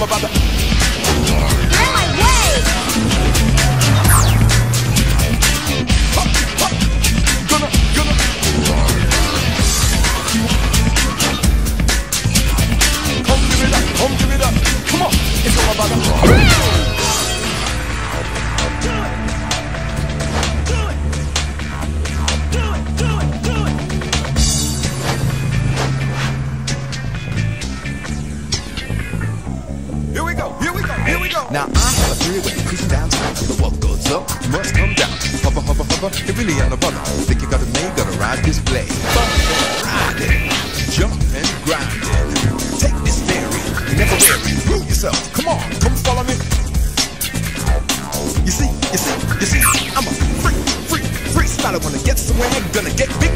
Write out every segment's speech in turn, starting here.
all about the You it really ain't a bother. Think you got a name, gotta ride this blade. Ride it, jump and grind it. Take this theory, you never weary. Prove yourself, come on, come follow me. You see, you see, you see, I'm a freak, freak, freestyler. Wanna get somewhere, gonna get big.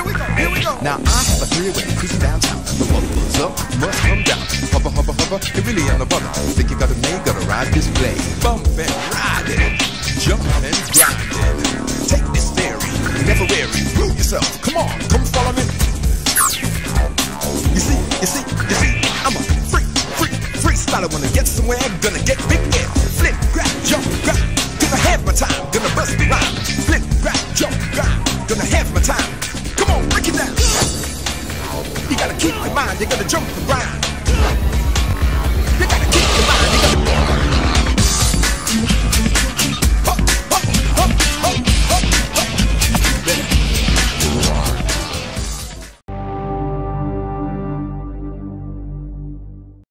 Here we go, here we go. Now I have a three-way cruising downtown. The bubbles up, must come down. Hubba, hubba, hubba, it really on a bubble. Think you got a name, gotta ride this blade. Bump and ride it, jump and grind it. Take this ferry, never weary. Prove yourself, come on, come follow me. You see, you see, you see, I'm a freak, freak, freestyler. Wanna get somewhere, I'm gonna get big, yeah. Flip, grab, jump, grab. Gonna have my time, gonna bust the rhyme. Flip, grab, jump, grab. gotta keep your mind, you gotta jump the grind. You gotta